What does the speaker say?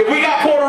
If we got four.